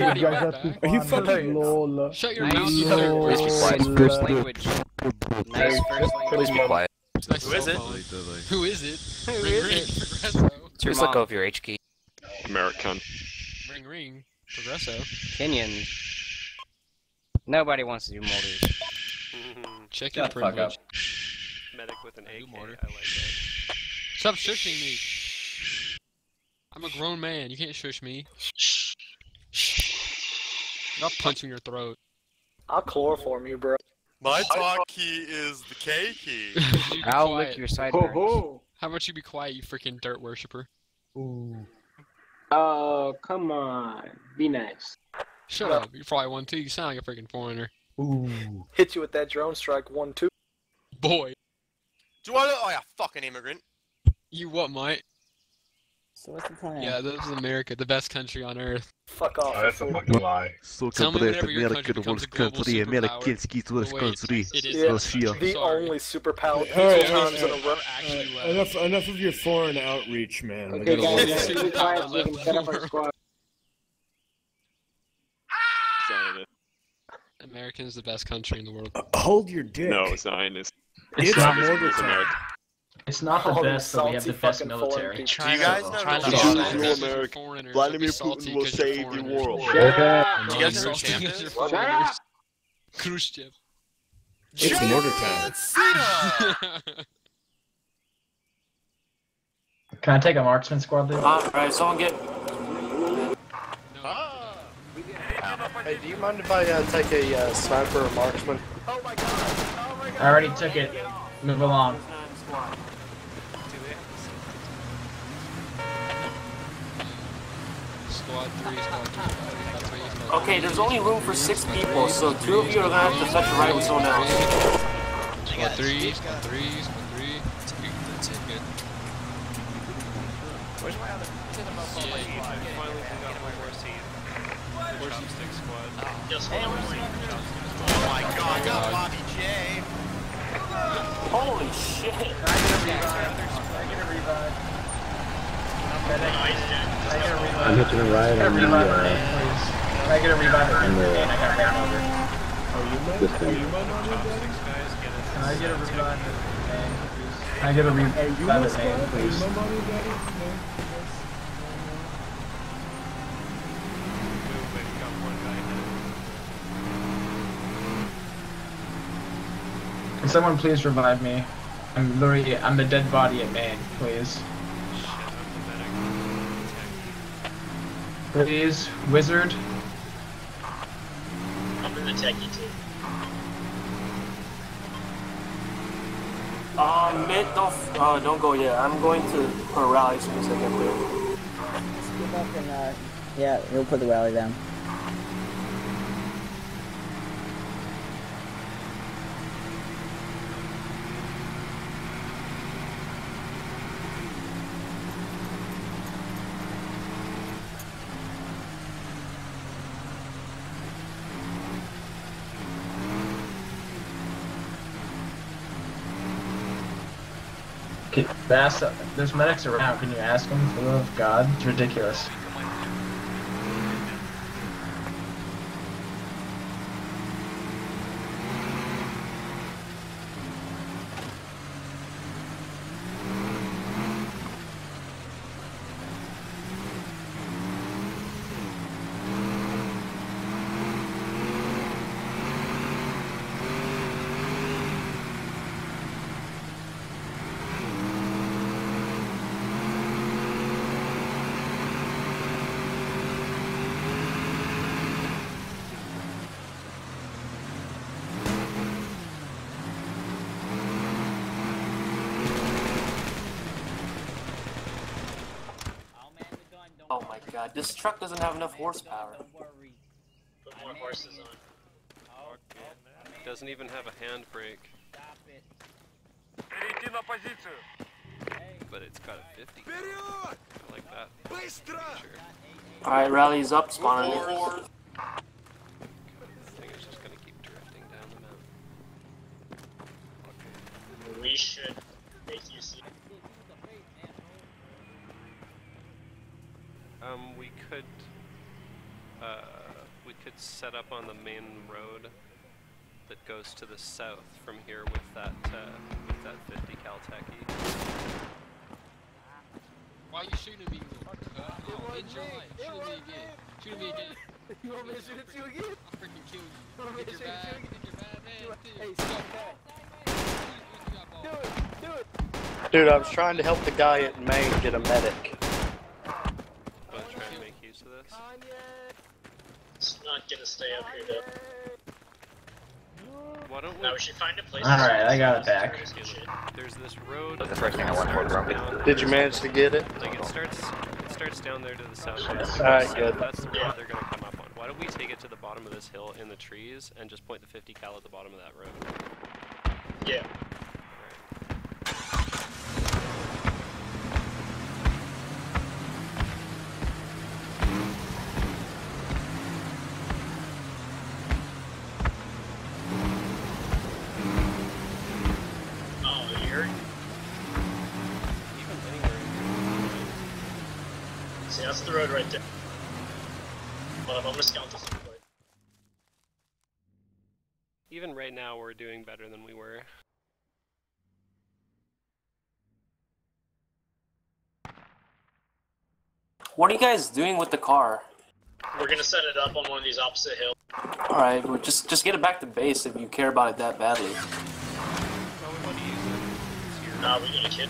You Are you guys are too Are you fucking- lol. Shut your mouth, you Lol. little Nice racist. first language. Nice first Please be quiet. Who is it? Who is it? Who ring is ring, it? Progresso. Just let mom. go of your H key. American. Ring ring, Progresso. Kenyan. Nobody wants to do motors. Check your Shut the fuck privilege. Medic with an Do AK. mortar. I like that. Stop shushing me. I'm a grown man. You can't shush me. I'll punch in your throat. I'll chloroform you, bro. My talk key is the K key. You I'll quiet. lick your sideburns. How about you be quiet, you freaking dirt worshiper? Oh, come on. Be nice. Shut up. You're probably one too. You sound like a freaking foreigner. Ooh. Hit you with that drone strike one two. Boy, Do I look like a fucking immigrant? you what, mate? So what's the plan? Yeah, this is America, the best country on earth. Fuck off. Oh, that's a fucking lie. Tell me whenever your country becomes a global superpower. Wait, it is Yeah, not the only superpower two Alright, times in a row. Actually. Enough, enough of your foreign outreach, man. Okay, guys, work. guys, be quiet we can set up our squad. Zionist. America's the best country in the world. Hold your dick. No, Zionist. It's not mortar It's. America. It's not Oh, the best, but we have the best military. Do you guys know Try the not to law? be Choose salty America. you're foreigners. Vladimir Don't be salty Putin will save the world. Shut. Do you guys be know salty 'cause you're Champions? foreigners. Khrushchev. It's mortar time. Can I take a marksman squad, dude? Alright, someone get. Hey, do you mind if I uh, take a uh, sniper or marksman? Oh my god! Oh my god! I already took it. Move along. Squad 3, Squad 2, Squad 3, Squad 3, Squad Okay, there's only room for six people, so two of you are gonna have to fetch a ride with someone else. Squad 3, Squad 3, Squad 3. That's it, good. Where's my other? I finally got my horse seat. Chopstick squad. Oh. oh my god, got Bobby J. Holy shit! I'm hitching a ride on the, uh, Can I get a revive at the- and I got ran over. this thing. Chopsticks guys, get it. Can I get a revive at main. Can I get a revive at main, please? Move, we got one guy hit. Can someone please revive me? I'm literally, I'm the dead body at main, please. Shit, I'm the medic. Please, wizard. I'm in the techie too. Uh, mid, don't, uh, don't go yet. I'm going to put a rally as soon as I get there. Get up and, uh, yeah, we'll put the rally down. Can, ask, uh, there's medics around. Can you ask them for the love of God? It's ridiculous. Oh my god, this truck doesn't have enough horsepower. Put more horses on. Doesn't even have a handbrake, but it's got a 50. I like that. Sure. Alright, rally's up, spawning. This thing is just gonna keep drifting down the mountain. We should make you see. Um, we could, uh, we could set up on the main road that goes to the south from here with that uh, with that 50 cal techie. Why are you shooting me? Uh, oh, enjoy. Shoot me again. Shoot me again. You want me to shoot it to you again? I'll freaking kill you. You want me Get to shoot it to you again? Get your bag, man. Hey, Dude, stop that. Do it, do it. Dude, I was trying to help the guy at main get a medic. But try and make use of this. It's not gonna stay up here though. Why don't we? Now we should find a place. Alright, I got it back. There's this road. That's the first thing I want for the grumpy. Did you manage to get it? Like it starts, it starts down there to the southwest. Alright, So good. That's the road they're gonna come up on. Why don't we take it to the bottom of this hill in the trees and just point the 50 cal at the bottom of that road? Yeah. The road right there. Hold I'm gonna scout this real quick. Even right now, we're doing better than we were. What are you guys doing with the car? We're gonna set it up on one of these opposite hills. Alright, well, just just get it back to base if you care about it that badly. No, we want to use it. Nah, we gonna kid.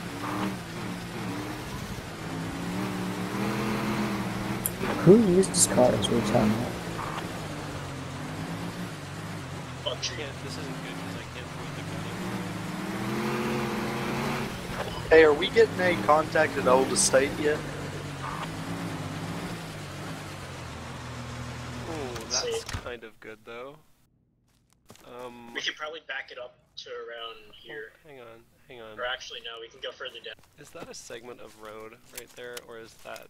Who uses cars? We're talking about. Fuck I tree. can't, this isn't good because I can't point the gun. Hey, are we getting a contact at Old Estate yet? Oh, that's See. kind of good though. Um, We could probably back it up to around here. hang on, hang on. Or actually, no, we can go further down. Is that a segment of road right there, or is that...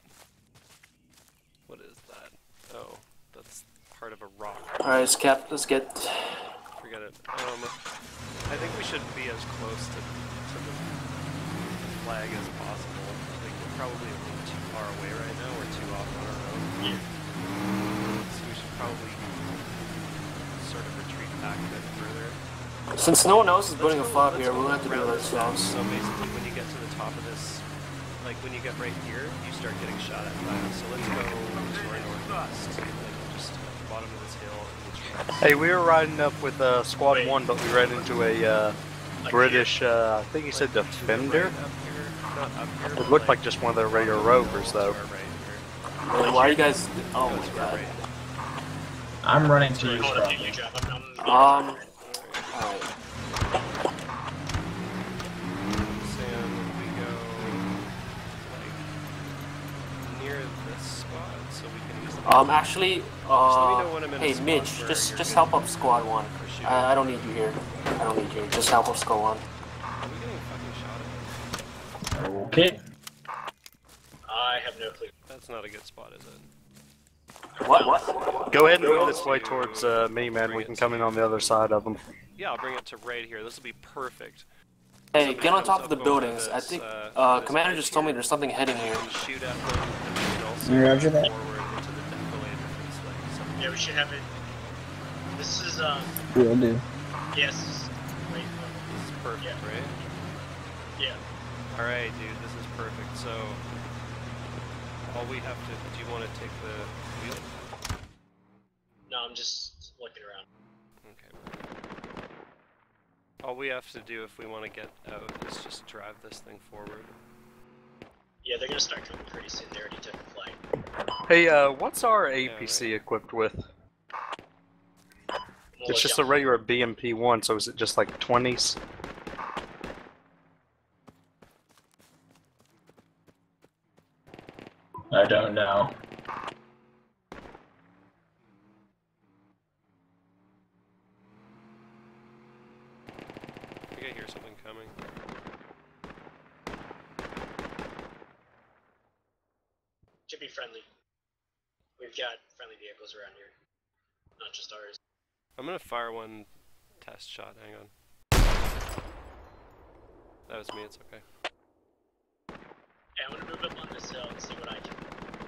What is that? Oh, that's part of a rock. Alright, let's cap let's get Forget it. Um, I think we should be as close to, to the flag as possible. Like, we're probably a little too far away right now. We're too off on our own. Yeah. So we should probably sort of retreat back a bit further. since no one else is Let's building a go- fob let's here, go we'll have to do it this ourselves. So basically, when you get to the top of this, like when you get right here, you start getting shot at by. So let's go Hey, we were riding up with uh, Squad Wait. 1, but we ran into a uh, British, uh, I think he said Defender? Right up here, not up here, It looked like just one of their regular rovers, though. We're right here. Really, why are you guys oh my god. right. I'm running to you, hold up, you, probably. you drop. I'm, I'm, Um alright. Sam, we go like near this spot so we can easily. Um actually Just let me know uh when I'm in a hey Mitch, just just help up squad one. I, I don't need you here. I don't need you. Just help up squad one. Are we getting fucking shot at? Okay. I have no clue. That's not a good spot, is it? What what? Go ahead and move this way towards uh, Miniman. We can come in on the other side of them. Yeah, I'll bring it to right here. This will be perfect. Hey, Somebody get on top of the over buildings. I think uh, uh commander just told me there's something heading here. Shoot at them, and also Roger that. forward into the defolator. It's like some- Yeah, we should have it. This is, um, Will do. yes. Wait, This is perfect, Yeah. right? yeah. Alright, dude, this is perfect. So, all we have to. Do you want to take the wheel? No, I'm just looking around. Okay. All we have to do if we want to get out is just drive this thing forward. Yeah, they're gonna start coming pretty soon. They already took the flag. Hey, uh, what's our APC equipped with? We'll It's just y'all- a regular BMP1, so is it just like 20s? I don't know. I think I hear something coming. Should be friendly. We've got friendly around here. Not just ours. I'm gonna fire one test shot. Hang on. That was me. It's okay. Hey, I'm gonna move up on this hill and see what I can.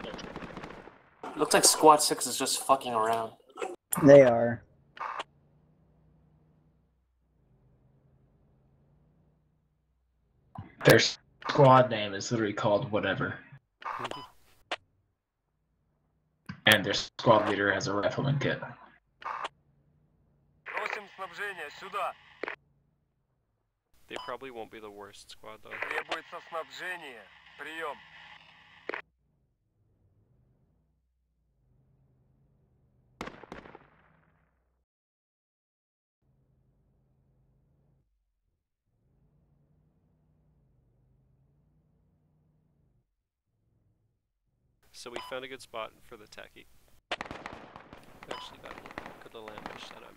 Look. Looks like squad six is just fucking around. They are. Their squad name is literally called whatever. and their squad leader has a rifleman kit. They probably won't be the worst squad though. So we found a good spot for the techie. Actually got a good little ambush set up.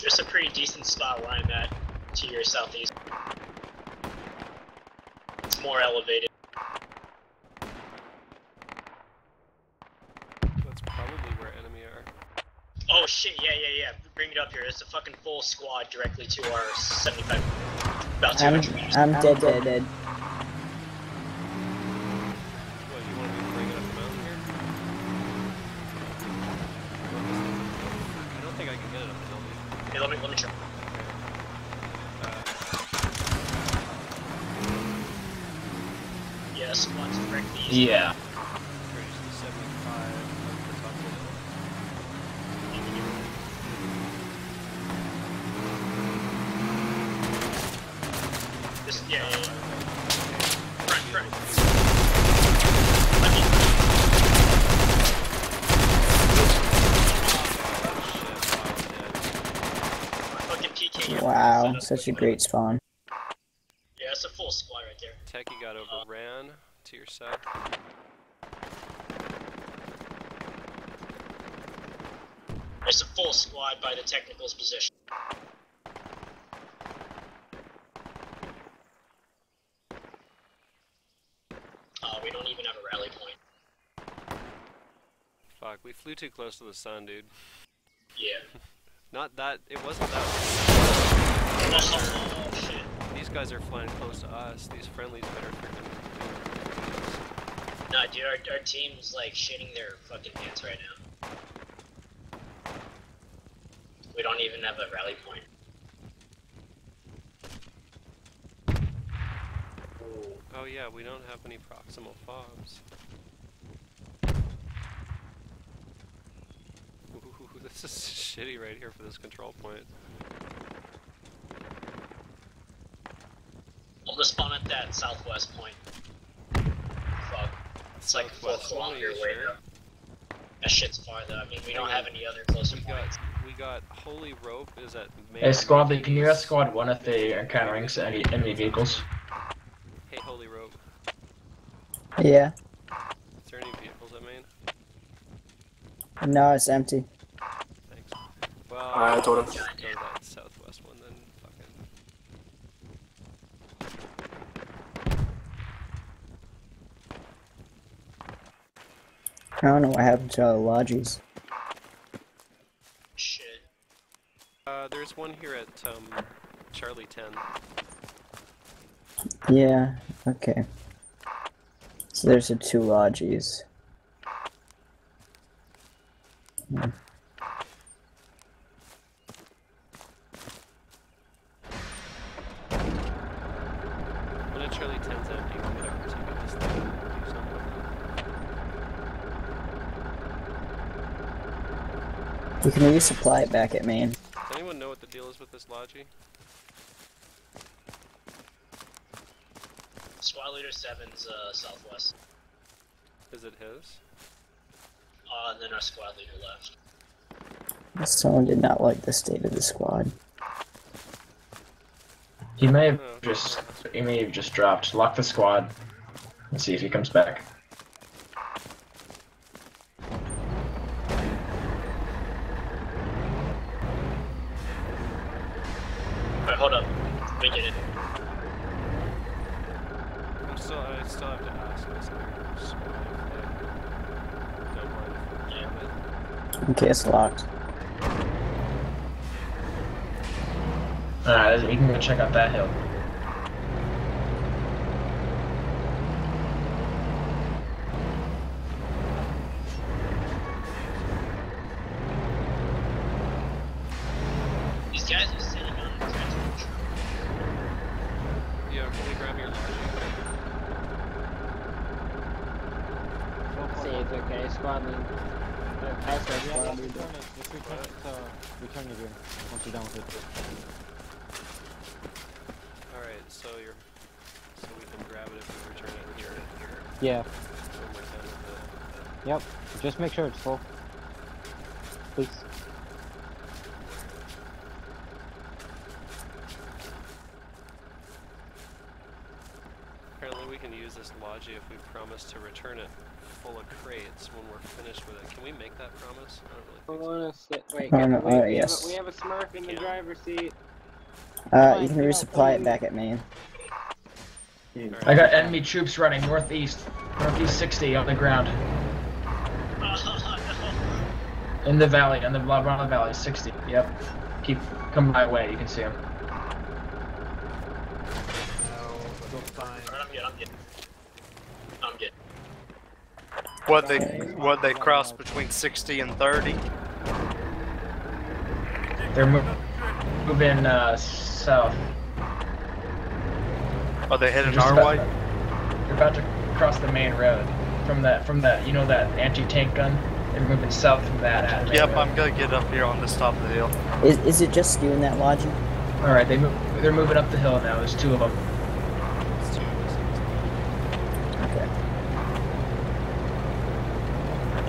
There's a pretty decent spot where I'm at to your southeast. It's more elevated. That's probably where enemy are. Oh shit, yeah, yeah, yeah. Bring it up here. It's a fucking full squad directly to our 75. About I'm, meters. I'm dead, dead, dead. I don't think I can get it up the mountain. Hey, let me, let me try. Uh, yeah, squad's directly east. Yeah. Raise the 75 up the top of the hill. This, yeah, yeah, yeah. Front, front. Let me, fucking PK. Wow, such a great spawn. Yeah, it's a full squad right there. Techie got overran to your south. There's a full squad by the technicals position. Uh, we don't even have a rally point. Fuck, we flew too close to the sun, dude. Yeah. Not that, it wasn't that. Oh, shit. These guys are flying close to us. These friendlies better freaking. Nah, dude, our, our team's like shitting their fucking pants right now. We don't even have a rally point. Oh yeah, we don't have any proximal fobs. Ooh, this is shitty right here for this control point. We'll just spawn at that southwest point. Fuck. It's like a four Southwest one, are kilometer you way sure? though. That shit's far though. I mean, we don't have any other closer We got, points. we got Holy Rope is at main. Hey, squad lead, can you ask squad one if they are encountering any enemy vehicles? Hey, Holy Rope. Yeah. Is there any vehicles at main? No, it's empty. Thanks. Well, Alright, I told him. let's go to that southwest one then. Fucking. I don't know what happened to all the lodges. Shit. Uh, there's one here at um, Charlie 10. Yeah, okay. So there's the two lodges. Hmm. One at Charlie 10's empty. We could ever take out this thing and do something with it. We can resupply it back at main. Does anyone know what the deal is with this logi? Squad leader seven's uh, southwest. Is it his? Uh, and then our squad leader left. Someone did not like the state of the squad. He may have just he may have just dropped. Lock the squad and see if he comes back. Alright, hold up. We get it. I'm still, I still have to ask this other squad if they don't mind if we jam it. Okay, it's locked. Alright, you can go check out that hill. guys are sitting on the transport truck. Yeah, can we grab your logic? See, it's okay. Squad lead. Uh, pass our Yeah, squad let's lead. return it. Let's return it to return the gear once you're done with it. Alright, so you're so we can grab it if we return it here here. Yeah. When we're done with the Yep. Just make sure it's full. Please. Apparently we can use this logi if we promise to return it full of crates when we're finished with it. Can we make that promise? I don't really I wanna sit. Wait, Oh, guys, no, wait, uh, we, yes. have a, we have a Smurf in the Yeah. driver's seat. Uh, you can resupply it back at main. I got enemy troops running northeast, northeast 60 on the ground. In the valley, in the Labrana Valley, 60. Yep. Keep come my way. You can see them. Alright, I'm good, I'm good. I'm good. What they what they cross between 60 and 30? They're mov- moving uh, south. Are they heading our way? They're about to cross the main road from that from that you know that anti-tank gun. They're moving south from that. at Yep, road. I'm gonna get up here on this top of the hill. Is, is it just you in that lodging? All right, they move. They're moving up the hill now. There's two of them. It's two of us. Okay.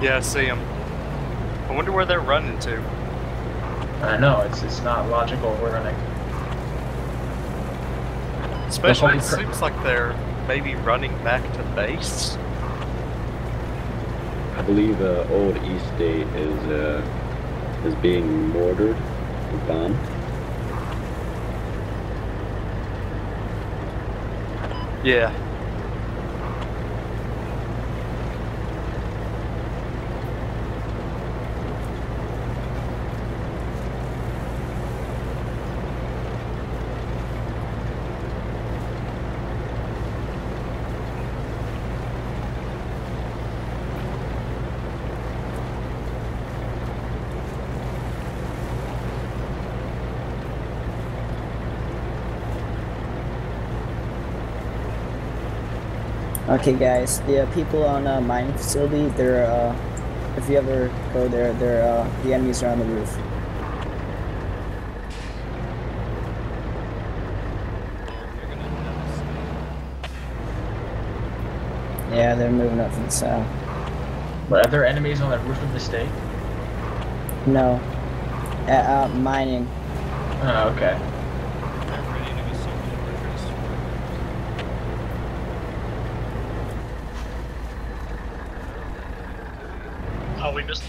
Yeah, I see them. I wonder where they're running to. I know it's it's not logical. We're running. Especially, it seems like they're maybe running back to base. I believe uh, Old Estate is uh, is being mortared and bombed. Yeah. Okay, guys. The uh, people on uh, mining facility, they're uh, if you ever go there, they're uh, the enemies are on the roof. Yeah, they're moving up from the south. But are there enemies on the roof of the state? No. Uh, uh, mining. Oh, okay. I'm ready to assault the workers. Oh, we missed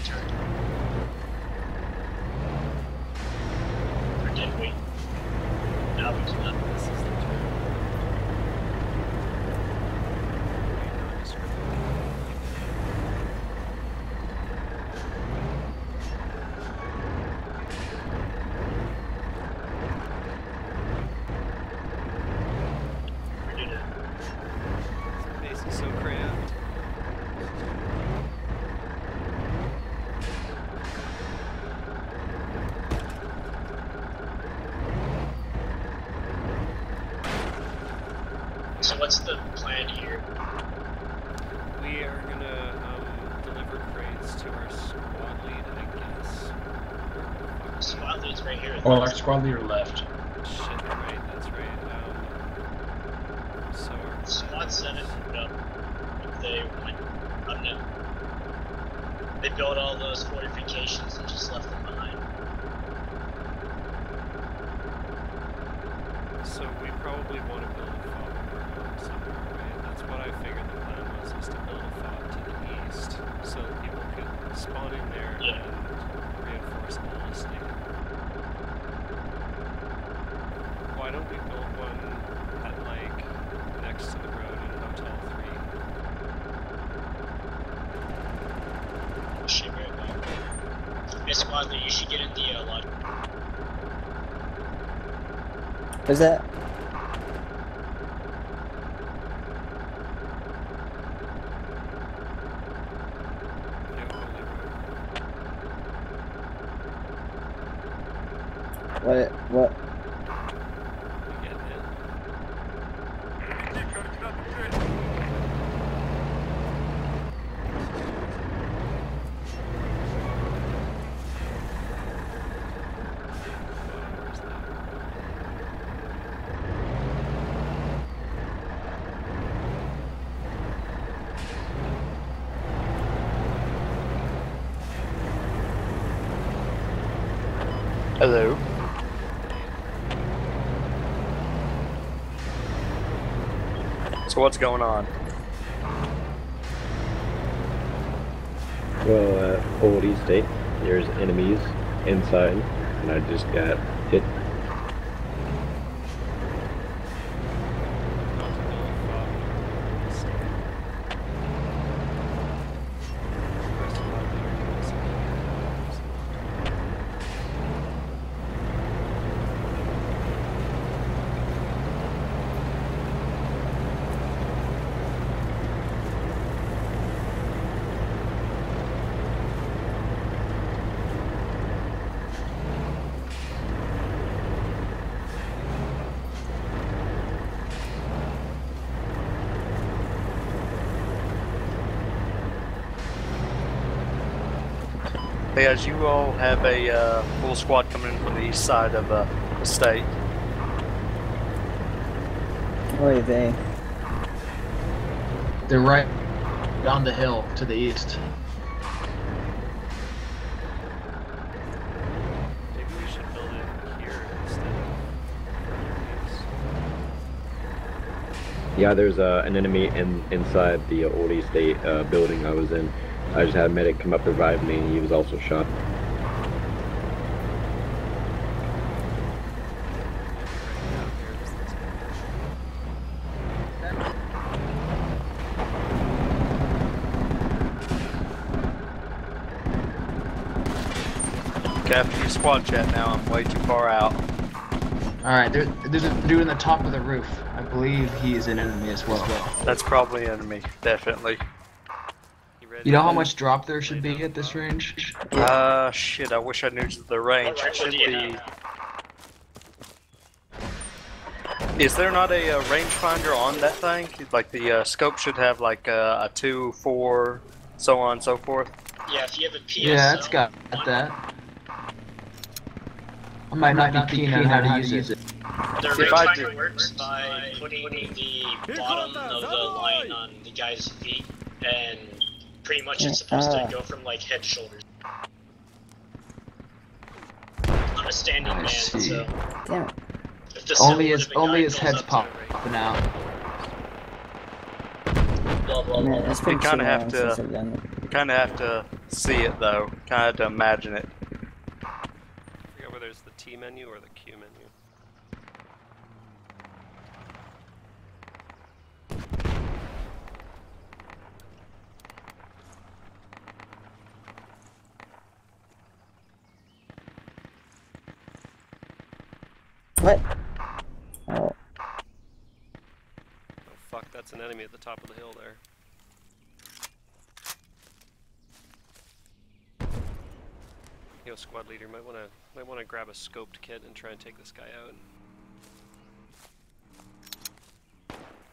Hello. So what's going on? Well, at Old Estate, there's enemies inside, and I just got hit. Hey, as you all have a uh, full squad coming in from the east side of uh, the state. Where are they? They're right down the hill to the east. Maybe we should build it here instead Yeah, there's uh, an enemy in inside the uh, Old Estate uh, building I was in. I just had a medic come up to revive me, and he was also shot. Captain, your squad chat now. I'm way too far out. Alright, there, there's a dude in the top of the roof. I believe he is an enemy as well. That's probably an enemy, definitely. You know how much drop there should be at this range? Uh, shit, I wish I knew the range. It should be... Is there not a uh, rangefinder on that thing? Like the uh, scope should have like uh, a 2, 4, so on and so forth. Yeah, if you have a PSO, Yeah, it's got that. I might not be keen on how to use it. The If I rangefinder works by putting the bottom of the line on the guy's feet, and pretty much it's supposed to uh, go from like head to shoulders. I'm a standing I man, see. so Damn if the Only his of a only his head's up to popping out. Blah blah blah. it's You kind of have uh, to, I've done it. you kind of have to see it though. Kind of have to imagine it. I forget whether it's the T menu or the Q menu. What? Oh, Oh fuck, that's an enemy at the top of the hill there. Yo, squad leader, might wanna might wanna grab a scoped kit and try and take this guy out.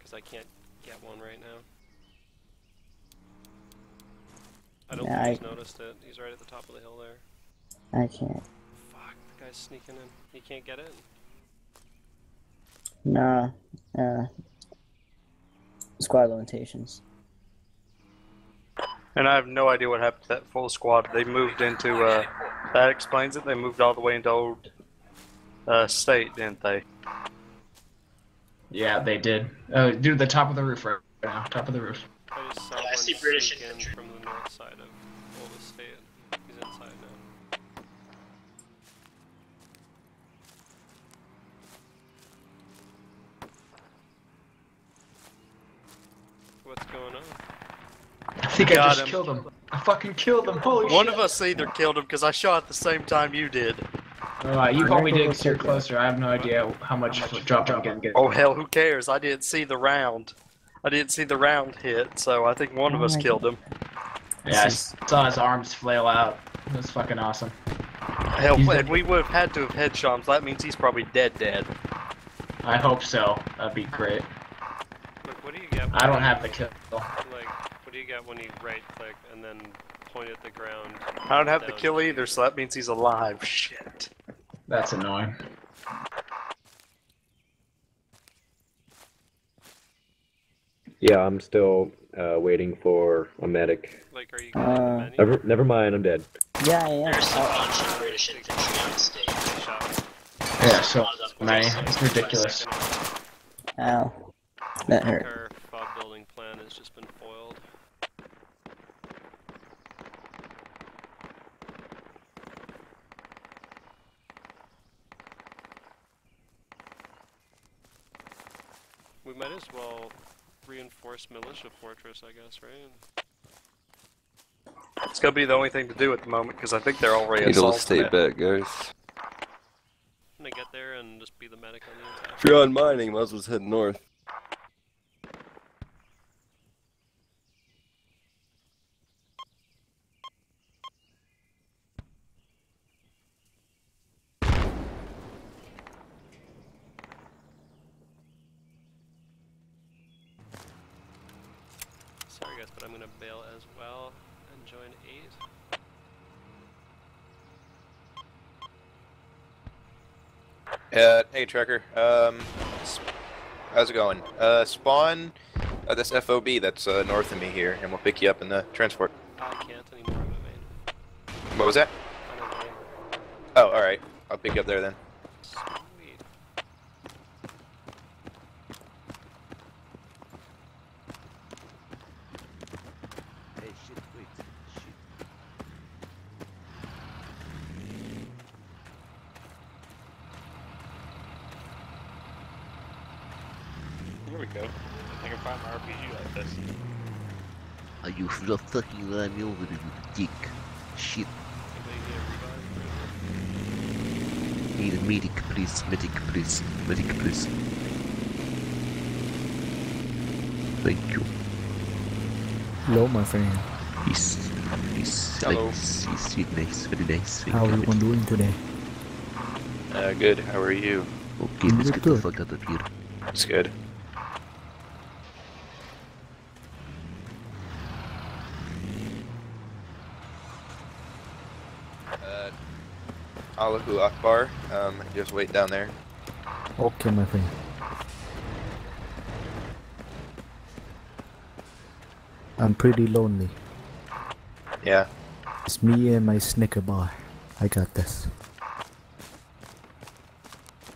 Cause I can't get one right now. I don't Yeah, think he's I- noticed it. He's right at the top of the hill there. I can't. Fuck, the guy's sneaking in. He can't get in. Nah. Uh. Squad limitations. And I have no idea what happened to that full squad. They moved into, uh, that explains it. They moved all the way into old, uh, state, didn't they? Yeah, they did. Oh, dude, the top of the roof right now. Top of the roof. I Yeah, I see British infantry. from the north side of Old Estate. He's inside now. What's going on? I think I Got just him. killed him. I fucking killed him. Holy One shit. of us either killed him because I shot at the same time you did. Alright, you probably Michael did 'cause you're closer. I have no idea how much drop I'm getting. Oh hell, who cares? I didn't see the round. I didn't see the round hit, so I think one of Oh us my killed him. Yeah, I saw his arms flail out. It was fucking awesome. Hell, He's and we would have had to have head Shams. That means he's probably dead, dead. I hope so. That'd be great. Look, what do you get? I don't have you- the kill. Like, what do you get when you right click and then point at the ground? I don't have the kill either, so that means he's alive. Shit. That's annoying. Yeah, I'm still uh, waiting for a medic. Like, are you Uh, Never, never mind. I'm dead. yeah, I am. There's a bunch of British infantry on stage. Yeah, so many. It's ridiculous. ow. That hurt. Our fob building plan has just been foiled. We might as well reinforce militia fortress, I guess, right? It's gonna be the only thing to do at the moment because I think they're already Eagle assaulting stay it. back, guys. I'm gonna get there and just be the medic on the attack. If you're on mining, might as well just head north. Sorry guys, as well and join 8. Uh, hey Trekker. um, how's it going? Uh, spawn uh, this FOB that's uh, north of me here, and we'll pick you up in the transport. I can't anymore. What was that? I'm a main. Oh, alright. I'll pick you up there then. Sweet. Hey, shit, wait. Shit. Here we go. I can find my RPG like this. Are you not fucking run me over, you dick? Shit. Need a medic, please. Medic, please. Medic, please. Thank you. Hello, my friend. He's, he's, Hello. like, he's, he's nice, very nice. Thank How you. are you doing today? Uh, good. How are you? Okay, let's Good, get the fuck out of here. It's good. Uh, Allahu Akbar. Um, just wait down there. Okay, my friend. I'm pretty lonely. Yeah. It's me and my Snicker bar. I got this.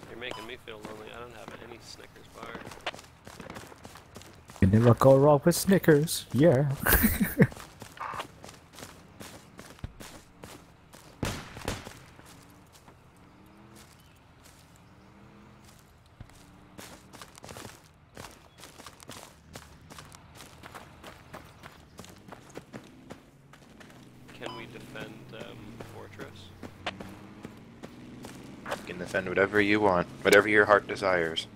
You're making me feel lonely. I don't have any Snickers bar. You never go wrong with Snickers. Yeah. Can we defend um, Fortress? You can defend whatever you want, whatever your heart desires.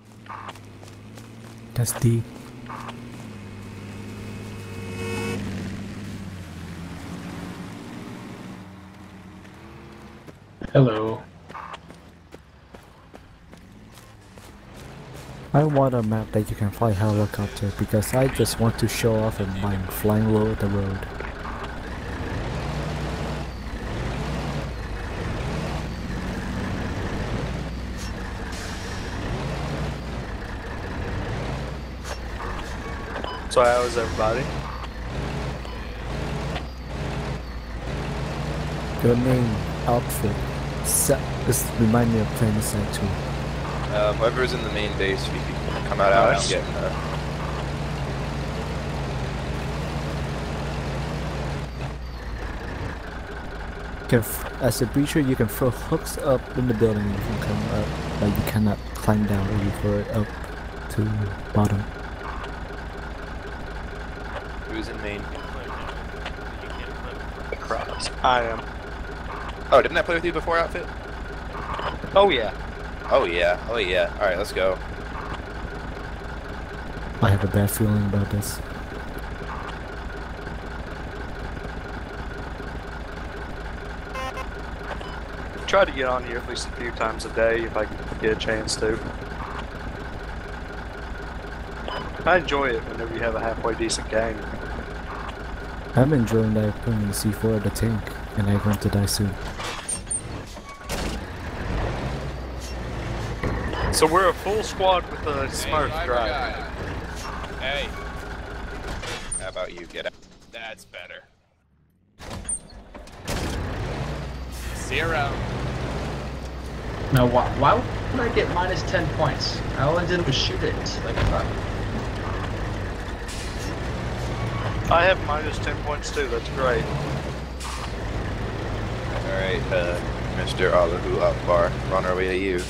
That's deep. Hello. I want a map that you can fly helicopter because I just want to show off and mine flying low the road. So how is everybody? Your main outfit set this remind me of PlanetSide 2. Um, whoever's in the main base, if you can come out, out and get in the... Can f- as a breacher, you can throw hooks up in the building and you can come up, but you cannot climb down or you throw it up to bottom. Who's in main? Across. I am. Oh, didn't I play with you before, outfit? Oh yeah. Oh yeah, oh yeah. Alright, let's go. I have a bad feeling about this. Try to get on here at least a few times a day if I get a chance to. I enjoy it whenever you have a halfway decent game. I'm enjoying that playing C4 at the tank, and I'm going to die soon. So we're a full squad with a Smurf driver drive. Hey. How about you get out? That's better. Zero. No, why, why would I get minus 10 points? All I did was shoot it. Like, fuck. I have minus 10 points too, that's great. Alright, uh, Mr. Allahu Akbar, we're on our way to you.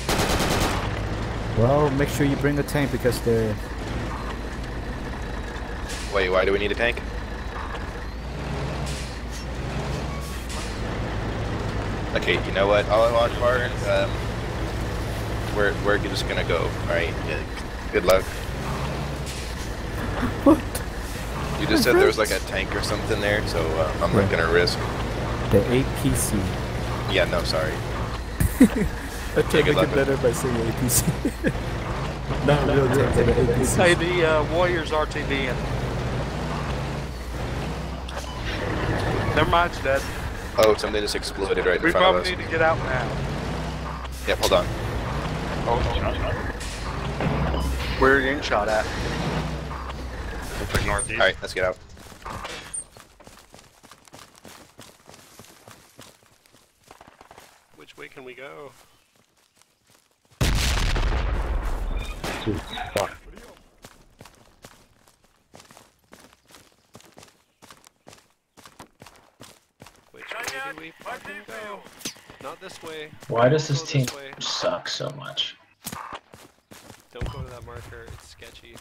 Well, make sure you bring a tank because they're Wait, why do we need a tank? Okay, you know what, Allahu Akbar, um, we're, we're just gonna go, alright? Yeah, good luck. You just said there was like a tank or something there, so uh, I'm not gonna risk. the APC. Yeah, no, sorry. I good can make luck it with better by saying APC. Not real tank, but APC. Hey, the uh, Warriors RTB in. Never mind, it's dead. Oh, something just exploded right in We front of us. We probably need to get out now. Yep, hold on. Where are you getting shot at? Looks northeast. Alright, let's get out. Which way can we go? Fuck. Which way do we fucking go? Not this way. Why does this team way. suck so much? Don't go to that marker, it's sketchy.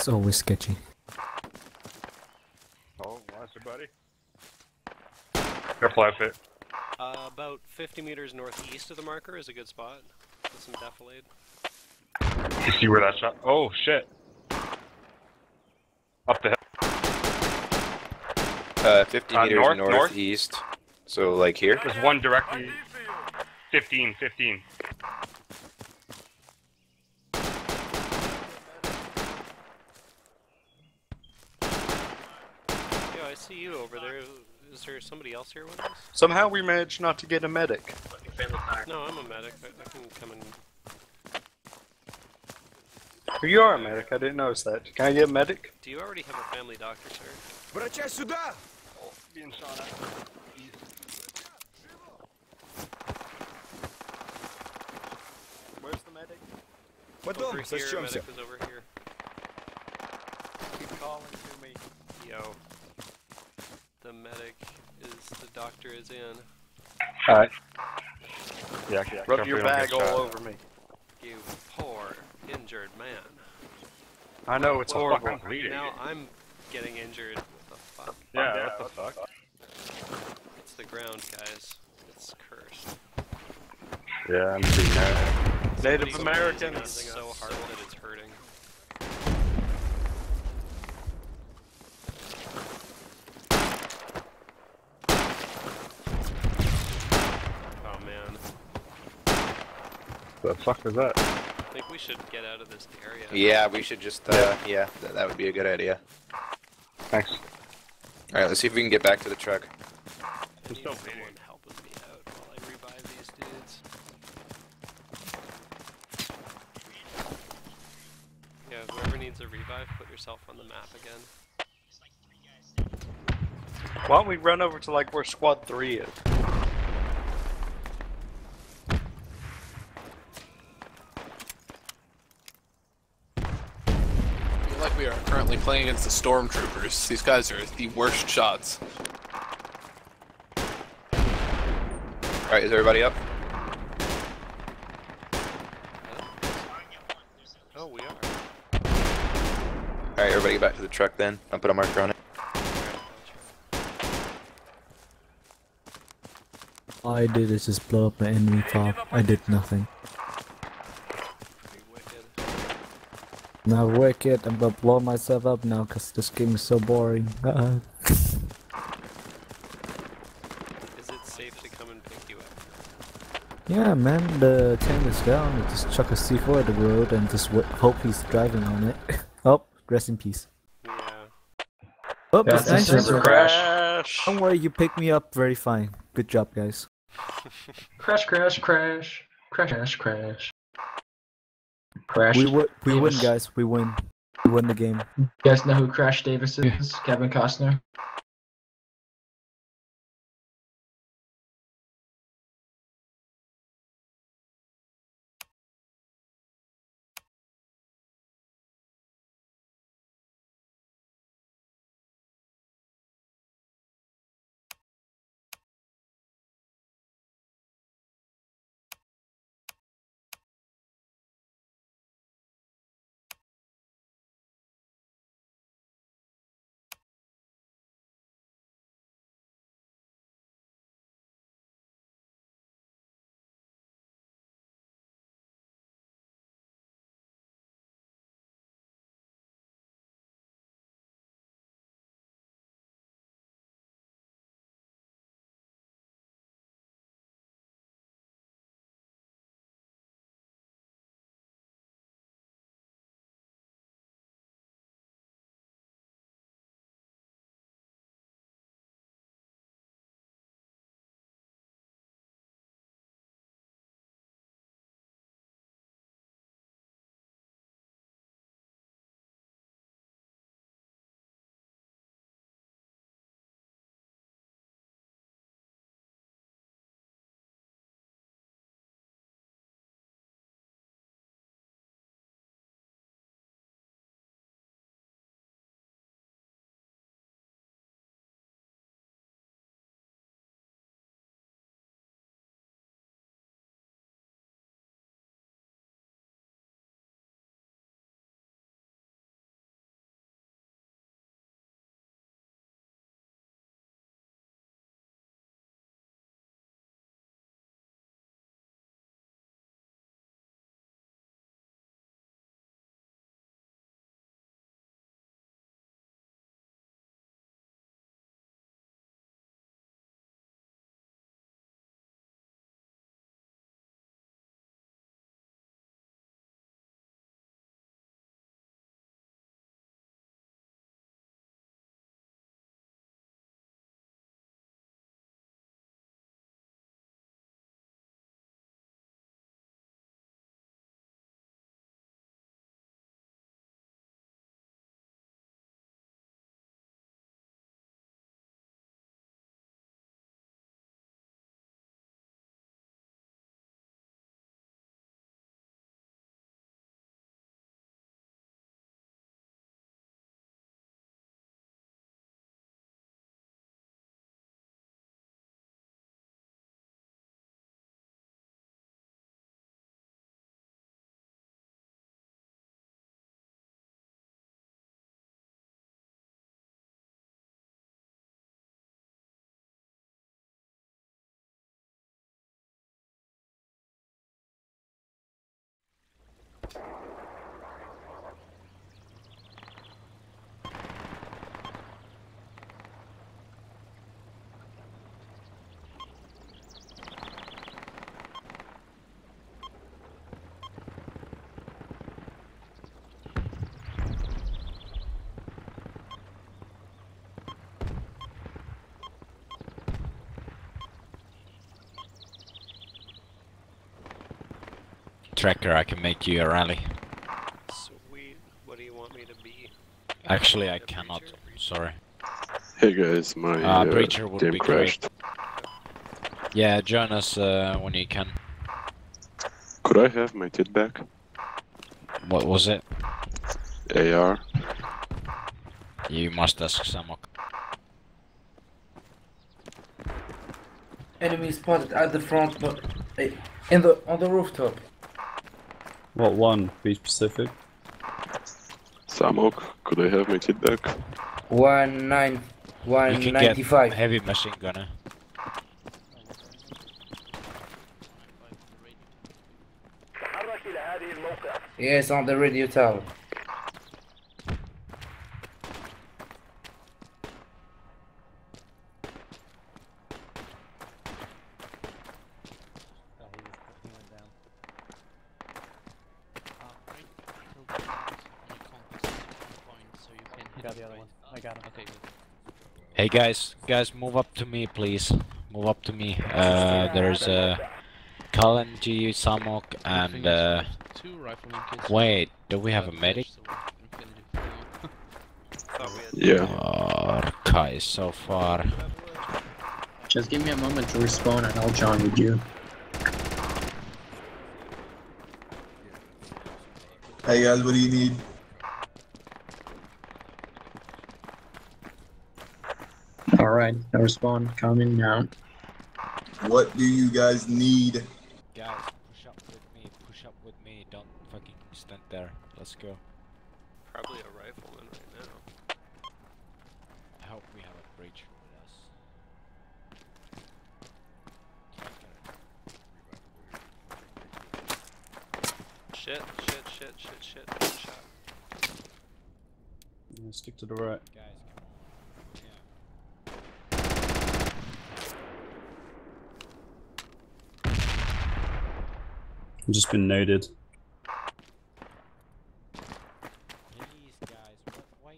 It's always sketchy. Oh, lost your buddy. Careful outfit. Uh, about 50 meters northeast of the marker is a good spot. With some defilade. You see where that shot? Oh shit. Up the hill. Uh, 50 Uh, meters north, north? northeast. So, like here? There's one directly. 15, 15. see you over there. Is there somebody else here with us? Somehow we managed not to get a medic. No, I'm a medic. I, I can come and. Oh, You are a medic, I didn't notice that. Can I get a medic? Do you already have a family doctor, sir? Врача сюда! Being shot at. Where's the medic? Потом over here, сочтемся. medic is over here. Keep calling to me. Yo. The medic is, the doctor is in. Alright. Yeah, yeah. Rub your bag all shot. over me. You poor, injured man. I know, it's Well, horrible. I'm bleeding. Now I'm getting injured. What the fuck? Yeah, what the fuck? It's the ground, guys. It's cursed. Yeah, I'm seeing that. Native Somebody's Americans. so hard that it's hurting. Oh man. The fuck is that? I think we should get out of this area. Yeah, we should just, uh, yeah, th that would be a good idea. Thanks. Alright, let's see if we can get back to the truck. I I'm need someone helping me out while I revive these dudes. Yeah, whoever needs a revive, put yourself on the map again. Why don't we run over to like where squad 3 is? I feel like we are currently playing against the stormtroopers. These guys are the worst shots. Alright, is everybody up? Oh, we are. Alright, everybody get back to the truck then. I'll put a marker on it. All I did is just blow up my enemy top. I did nothing. Pretty wicked. Now wicked, I'm gonna blow myself up now because this game is so boring. Uh, Is it safe to come and pick you up. Yeah, man, the tank is down. You just chuck a C4 at the road and just w- hope he's driving on it. oh, rest in peace. Yeah. Oh, Yeah, it's it's a nice. crash. Don't worry, you picked me up very fine. Good job, guys. Crash, crash, crash, crash, crash, crash. Crash. We w- we win, Davis. guys. We win. We win the game. You guys know who Crash Davis is? Kevin Costner. Trekker, I can make you a rally. Sweet. What do you want me to be? Actually, I cannot. Sorry. Hey guys, my Uh, uh, Breacher would game be great. Yeah, join us uh, when you can. Could I have my kit back? What was it? AR. You must ask Samok. Enemy spotted at the front, but eh, in the on the rooftop. What one? Be specific. Samok, could I have my kit back? One nine, one You can ninety get heavy machine gunner. Yes, on the radio tower. I got him. Okay, good. Hey guys, guys, move up to me, please. Move up to me. Uh, there's uh, Cullen, G, Samok, and uh, Two riflemen kids. wait, do we have a medic? Yeah. Oh, Kai is so far. Just give me a moment to respawn and I'll join with you. Hey guys, what do you need? Alright, no respawn coming now. What do you guys need? Guys, push up with me. Push up with me. Don't fucking stand there. Let's go. Probably a rifleman right now. I hope we have a breach with us. Shit, shit, shit, shit, shit. shit. Yeah, stick to the right. I've just been naded. Please, guys, what, why are you not moving? Why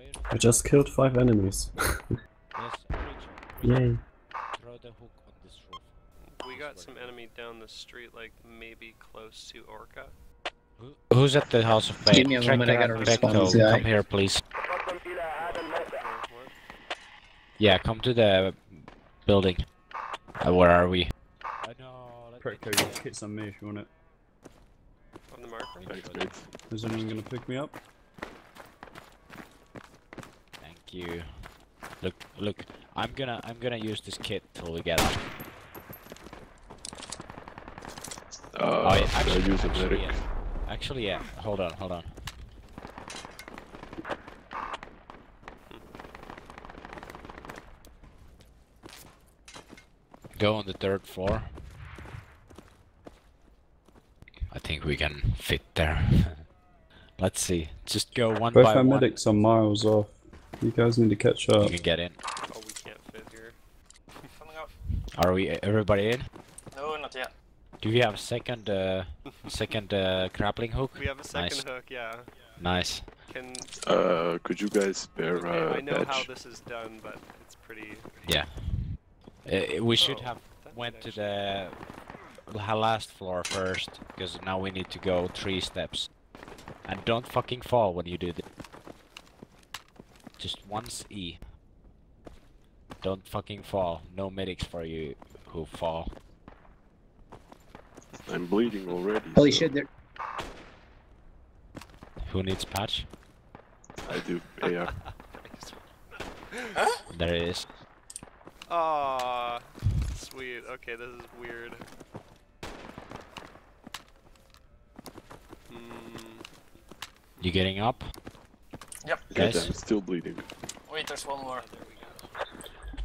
are you I just killed five enemies. Yes. Yay. Throw the hook on this roof. We got some enemy down the street, like maybe close to Orca. Who, who's at the house of pain? Give me a moment, I gotta respond to come here, please. Yeah, come to the building. Uh, where are we? Pretco, your kit's on me if you want it. On the marker? Thanks, mate. Is anyone gonna pick me up? Thank you. Look, look. I'm gonna, I'm gonna use this kit till we get up. Uh, yeah, should I use a actually, yeah. Actually, yeah. Hold on, hold on. Go on the third floor. I think we can fit there. Let's see. Just go one Both by our one. medics are miles off. You guys need to catch up. You can get in. Oh, we can't fit here. Are we everybody in? No, not yet. Do we have a second, uh, second uh, grappling hook? We have a second nice. hook, yeah. Nice. Can Uh, could you guys spare okay, uh, I know how this is done, but it's pretty. Yeah. Uh, we should Oh, have went to the la- last floor first, because now we need to go three steps. And don't fucking fall when you do this. Just once E. Don't fucking fall. No medics for you who fall. I'm bleeding already. Holy so shit, there. Who needs patch? I do. AR. There it is. Ah, sweet. Okay, this is weird. You getting up? Yep. Good, Guys? I'm still bleeding. Wait, there's one more. There we go.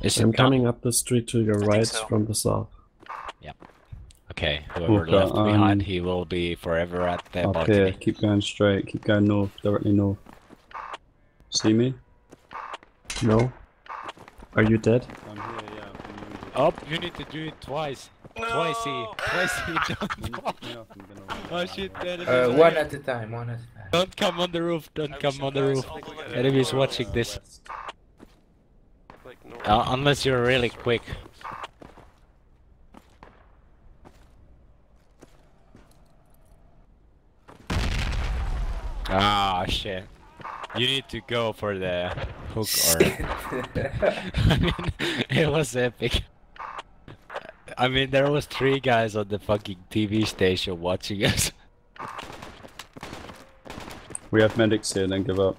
Is I'm it coming up the street to your right so. from the south. Yep. Okay, whoever Okay, left behind, um, he will be forever at the Up balcony. here, keep going straight, keep going north, directly north. See me? No? Are you dead? I'm here, yeah. Up, you need to do it twice. Twice, E. Twice, E. Don't. Oh shit, the Uh, one at a time, one at a time. Don't come on the roof, don't come on the roof. Enemies watching this. Like. Uh, unless you're really quick. Ah shit. You need to go for the hook or I mean it was epic. I mean there was three guys on the fucking TV station watching us. We have medics here, then give up.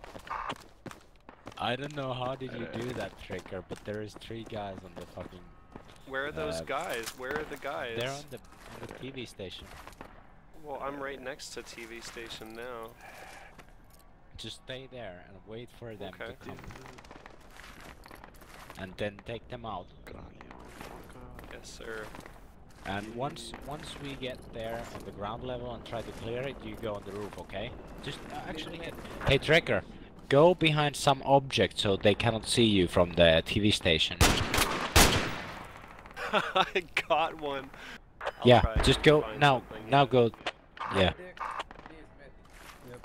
I don't know how did you do that Trekker, but there is three guys on the fucking Where are those Uh, guys? Where are the guys? They're on the on the TV station. Well, I'm right next to TV station now. Just stay there and wait for them Okay. to come. And then take them out. Yes, sir. And once once we get there on the ground level and try to clear it, you go on the roof, okay? Just uh, actually, hey Trekker, go behind some object so they cannot see you from the TV station. I got one. I'll yeah, just go now. something, Now go. Yeah. Yep,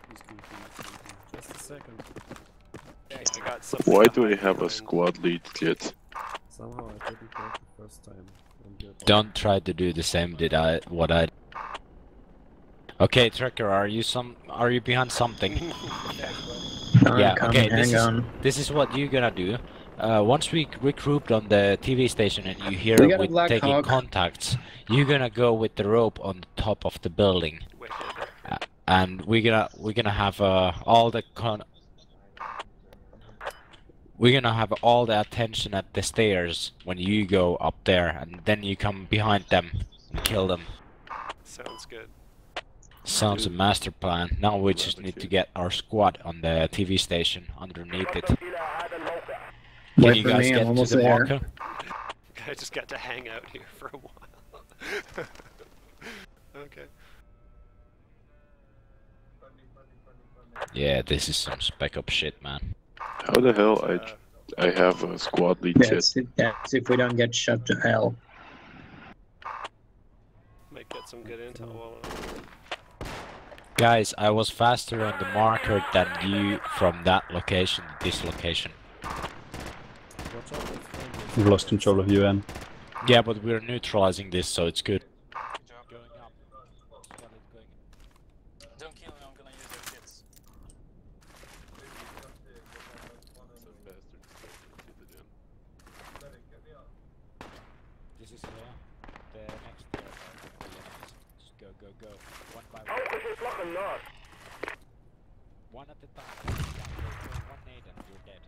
he's coming from that Just a second. Why do I have a squad lead kit? Somehow I didn't get the first time. and get- Don't try to do the same did I what I Okay, Trekker, are you some are you behind something? No, yeah, come, okay, this hang is this is what you're gonna do. Uh, once we regrouped on the TV station and you hear We got a with Black taking Hawk. contacts, you're gonna go with the rope on the top of the building, Uh, and we're gonna we're gonna have uh, all the con. We're gonna have all the attention at the stairs when you go up there, and then you come behind them and kill them. Sounds good. Sounds a master plan. Now we just need to get our squad on the TV station underneath it. Can Wait you guys me, get to the there. marker? I just got to hang out here for a while. okay. Yeah, this is some spec up shit, man. How the hell I I have a squad lead kit? That's, if- that's if we don't get shut to hell. Might get some good intel while Guys, I was faster on the marker than you from that location to this location. We've lost control of UN. Yeah, but we're neutralizing this, so it's good. Don't kill me, I'm gonna use your kits. This is uh, the next uh, Just go, go, go. One by one. One at a time. Yeah, go, go, one nade and you're dead.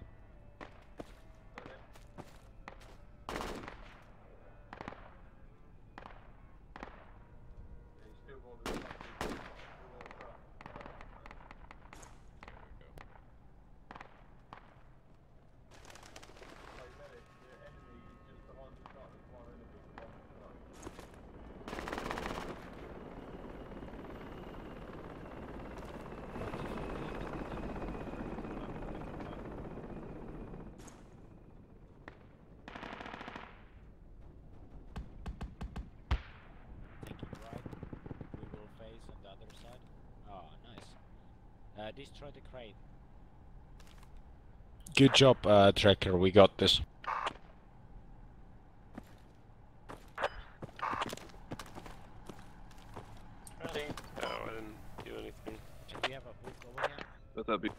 Taking right. We will face on the other side. Oh, nice. Uh, destroy the crate. Good job, uh, Trekker. We got this. Ready? No, I didn't do anything. Do we have a hook over here? Let that be.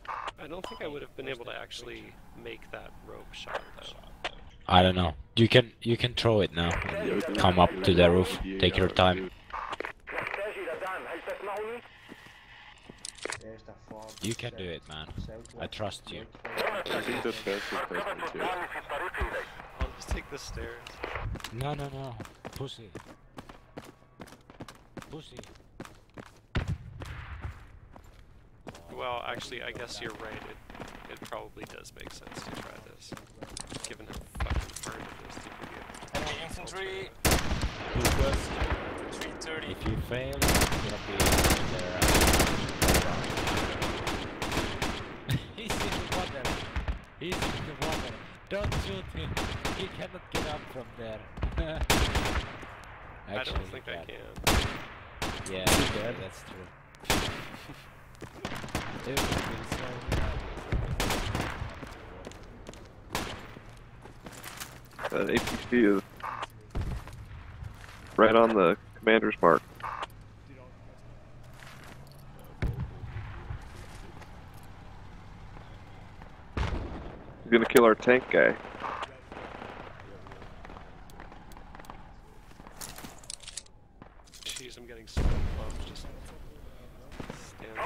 I don't think I would have been able to actually make that rope shot though. I don't know. You can you can throw it now. Come up to the roof. Take your time. You can do it, man. I trust you. I think that's faster placement too. I'll just take the stairs. No, no, no. Pussy. Pussy. Well, actually, I guess you're right. It it probably does make sense to try this, given how fucking hard it is to do. Enemy infantry, Who 330. If you fail, you're gonna be there. He's in the water. He's in the water. Don't shoot him. He cannot get up from there. I don't think I can. Yeah, yeah, that's true. It would be so That APC is right on the commander's mark. He's gonna kill our tank guy. Jeez, I'm getting so close. Just stand.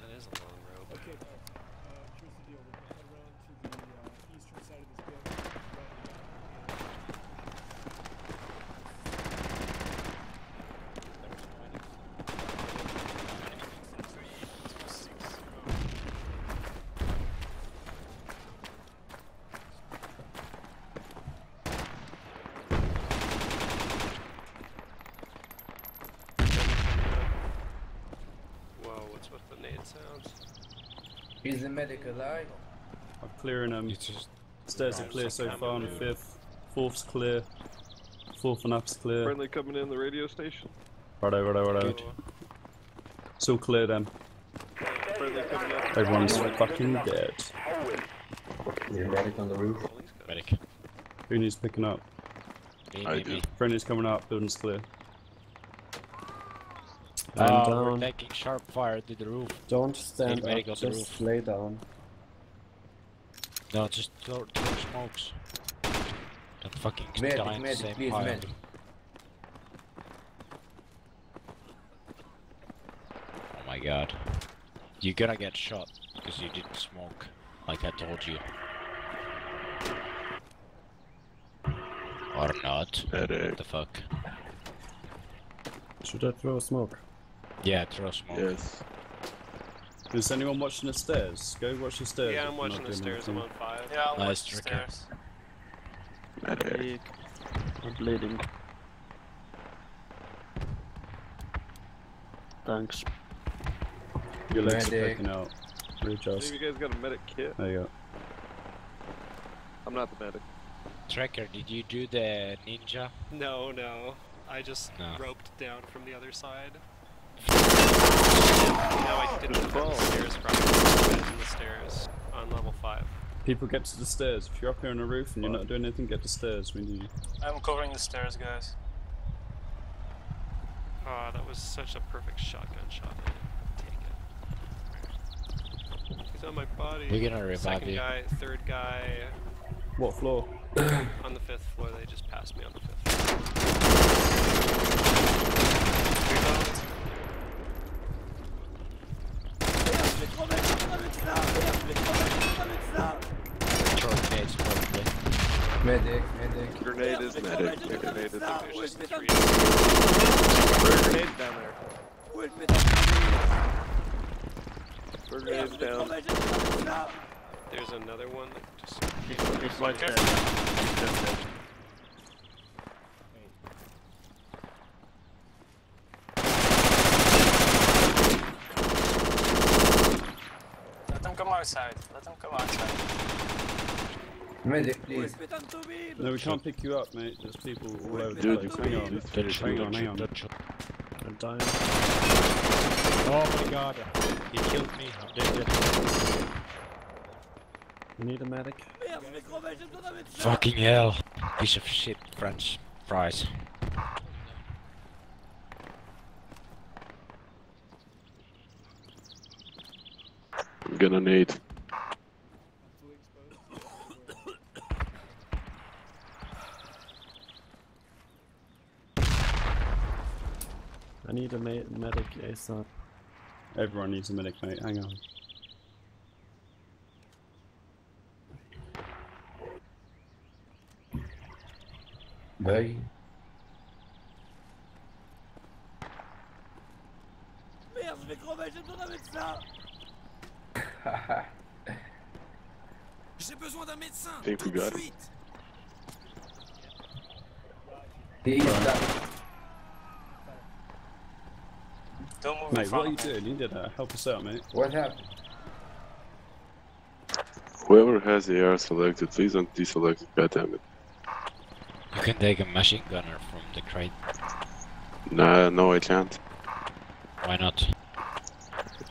That is Okay, uh, here's the deal. We're gonna head around to the uh, eastern side of this building. Right, Is the medic alive? I'm clearing um, them. Stairs are clear so far on the fifth. Fourth's clear. Fourth and up's clear. Friendly coming in the radio station. Righto, righto, righto. It's all clear then. Friendly coming up. Everyone's fucking dead. Your medic on the roof. Medic. Who needs picking up? Me, I me, do. me. Friendly's coming up, building's clear. I'm Oh, ah, we're down. taking sharp fire to the roof. Don't stand Need medic up, on the just roof. lay down. No, just throw, throw smokes. Don't fucking Medic, die in the same please, pile. medic. Oh my god. You're gonna get shot because you didn't smoke, like I told you. Or not. What the fuck? Should I throw a smoke? Yeah, throw smoke. Yes. Is anyone watching the stairs? Go watch the stairs. Yeah, I'm you're watching the doing stairs. I'm on anything. five. Yeah, I'll Nice watch the stairs. Medic. I'm bleeding. Thanks. Your legs are Medic. poking out. See Readjust. if you guys got a medic kit. There you go. I'm not the medic. Trekker, did you do the ninja? No, no. I just No. roped down from the other side. No, I didn't Good come the stairs properly. I went in the stairs on level five. People get to the stairs. If you're up here on the roof and you're not doing anything, get the stairs. We need you. I'm covering the stairs, guys. Oh, that was such a perfect shotgun shot. I didn't take it. He's on my body. We're gonna revive Second you. guy, third guy, What floor? on the fifth floor. They just passed me on the fifth. Short nades probably. Medic, medic. Grenade is medic. Grenade is There's just three. Throw grenade down there. Throw grenades down. There's another one that just. He's right there. He's dead, dead. Let them come outside. Let them come outside. Medic, please. No, we can't pick you up, mate. There's people all over the Dude, place. you Hang can't on. just Hang on, hang on. I'm dying. Oh my god, he killed me. I'm dead. We need a medic. Fucking hell. Piece of shit, French fries. I'm gonna need. I need a medic ASAP. Everyone needs a medic, mate. Hang on. Bye. Merde, je vais crever, j'ai besoin d'un médecin J'ai besoin d'un médecin got it. suite He Don't move Mate, in what are you doing? You did that. Help us out, mate. What happened? Whoever has the AR selected, please don't deselect it. Goddammit. You can take a machine gunner from the crate. Nah, no, I can't. Why not?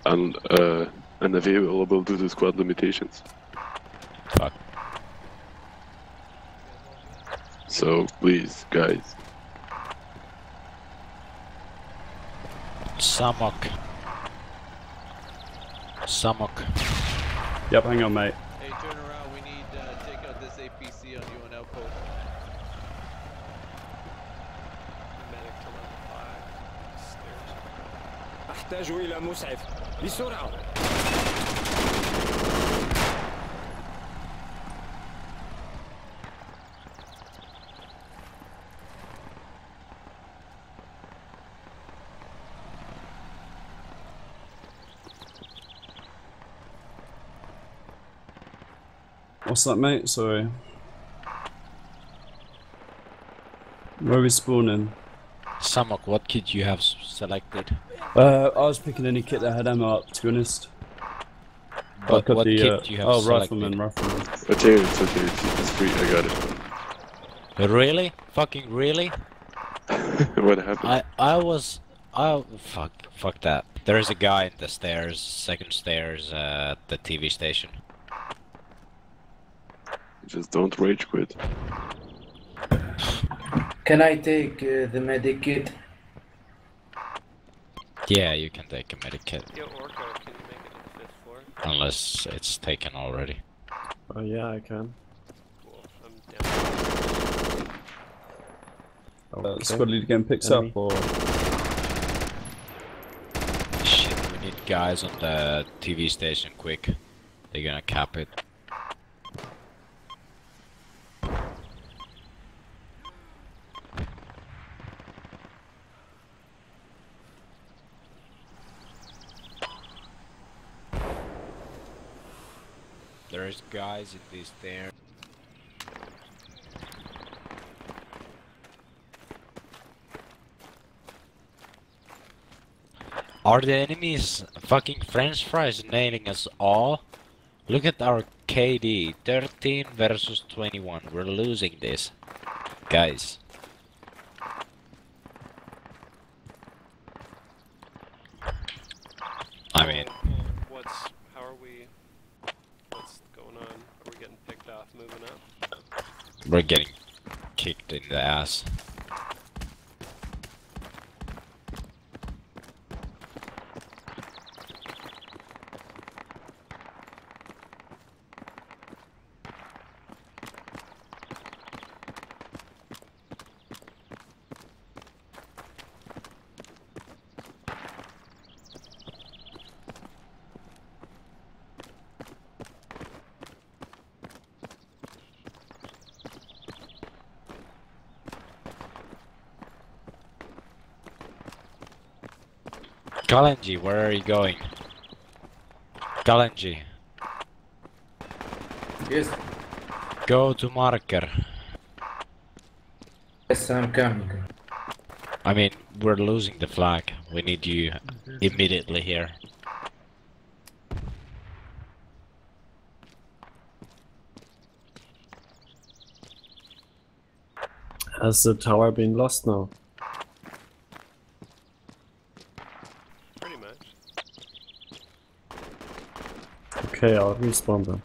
And uh, unavailable due to squad limitations. Fuck. So please, guys, Samok. Samok. Yep, hang on, mate. Hey, turn around. We need uh, take out this APC on you on outpost. Medic to level five. Stairs. أحتاج إلى مسعف بسرعة What's that, mate? Sorry. Where are we spawning? Samok, what kit you have selected? Uh, I was picking any kit that had ammo up, to be honest. But I've got what the, kit uh, you have oh, selected? rifleman, rifleman. Okay, it's okay, it's, it's free, I got it. Really? Fucking really? what happened? I I was I fuck fuck that. There is a guy in the stairs, second stairs uh, at the TV station. Just don't rage quit. Can I take uh, the medic kit? Yeah, you can take a medic kit Yo, Orko, can you make it to the fifth floor? unless it's taken already. Oh yeah, I can. Cool, I'm down. Uh, squad leader getting picked Enemy. up or Shit, we need guys on the TV station quick. They're gonna cap it. There's guys in this there. Are the enemies fucking french fries nailing us all? Look at our KD, 13 versus 21. We're losing this. Guys. I mean, What's, how are we, what's going on? Are we getting picked off moving up? We're getting kicked in the ass. Kalenji, where are you going? Kalenji, Yes, go to marker. yes, I'm coming. I mean, we're losing the flag. We need you immediately here. Has the tower been lost now? Okay, I'll respawn then.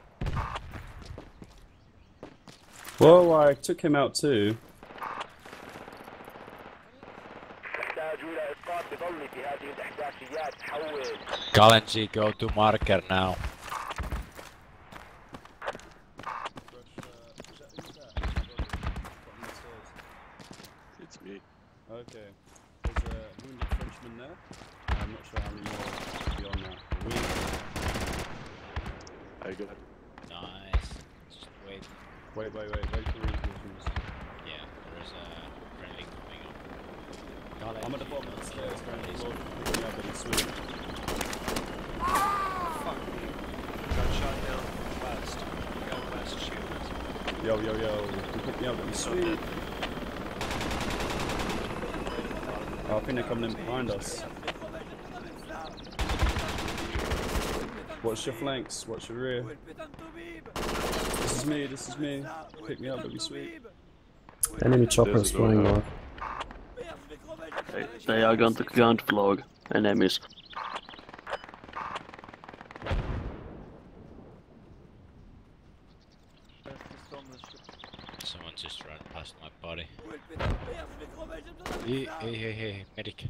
Whoa, I took him out too. Kalenji, go to marker now. It's me. Okay. There's a wounded Frenchman there. I'm not sure how many more beyond that. We... I got it. Nice. Just wait. Wait, wait, wait, wait for reinforcements. Yeah, there is a friendly coming up. Kalenji, I'm at the bottom of the go stairs, to going to friendlies. the picking up any sweet. Fuck me. Got shot down west. We got west shooting us. Yo, yo, yo, you pick me up any sweet. Oh, I think they're coming in behind us. Watch your flanks, watch your rear. This is me, this is me. Pick me up, it'd be sweet. Enemy choppers There's a flying door. off. They are going to ground vlog enemies. Someone just ran past my body. Hey, medic.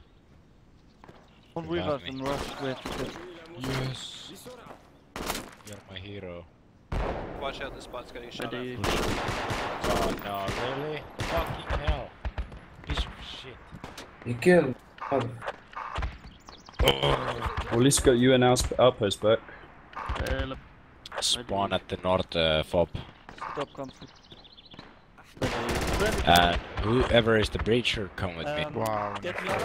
One with got us and rush straight to. Yes. You're my hero. Watch out, this spot's getting shot Ready. at. Oh no, really? Fucking hell. Piece of shit. You killed. Well, at least got you an outs- outpost back. Spawn at the north uh, fob. Stop conflict. And whoever is the breacher, come with me. Um, me out of here. I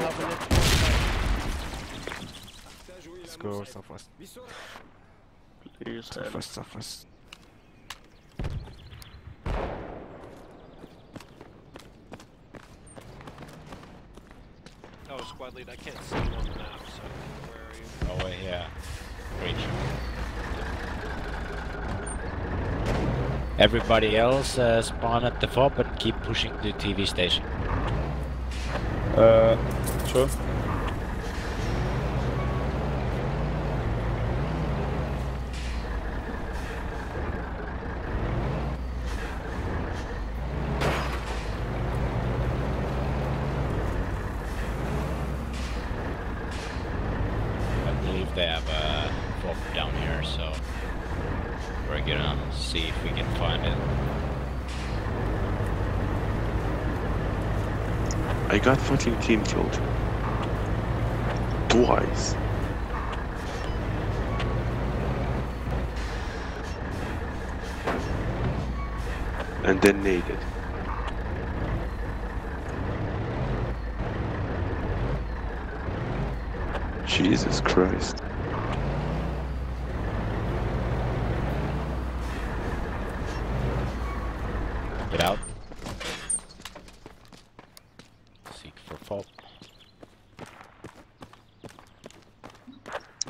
have a little- Let's go southwest. Please, Southwest, southwest. Oh, squad lead, I can't see you on the map, so where are you? Oh, wait, yeah. Breacher. Everybody else uh, spawn at the fob and keep pushing the TV station. Uh, sure. I believe they have a fob down here, so we're gonna see if we can find it. I got fucking team killed. Twice. And then naded. Jesus Christ. Get out. Seek for fob.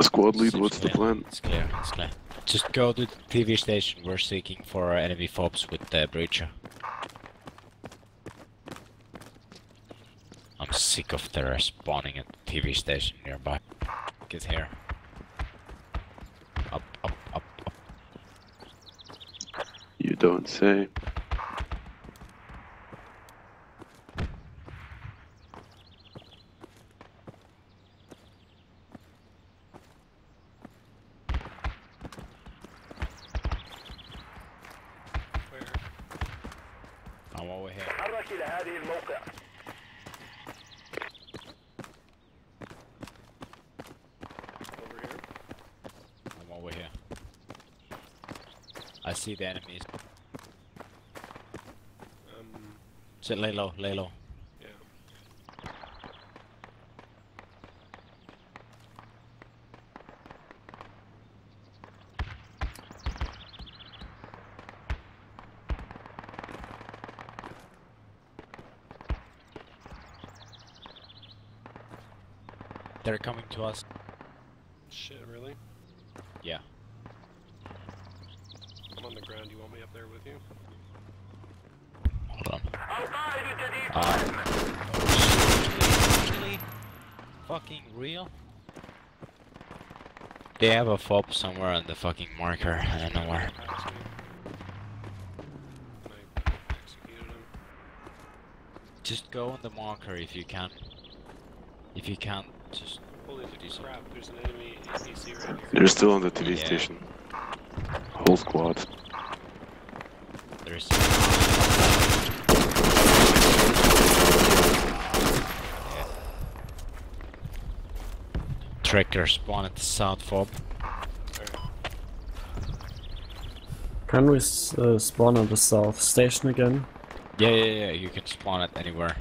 Squad lead, what's the plan? It's clear, it's clear. Just go to the TV station. We're seeking for enemy fobs with the breacher. I'm sick of their spawning at the TV station nearby. Get here. Up, up, up, up. You don't say. Sit, lay low, lay low. yeah. They're coming to us. Shit, really? Yeah. I'm on the ground. You want me up there with you? Hold on. Shit, really? Fucking real? They have a fob somewhere on the fucking marker. I don't know where. Just go on the marker if you can. If you can't, just Holy do something. crap, there's an enemy APC right here. They're still on the TV Yeah. station. Whole squad. There's. Trekker spawn at the south fob. Can we uh, spawn at the south station again? Yeah, yeah, yeah. You can spawn at anywhere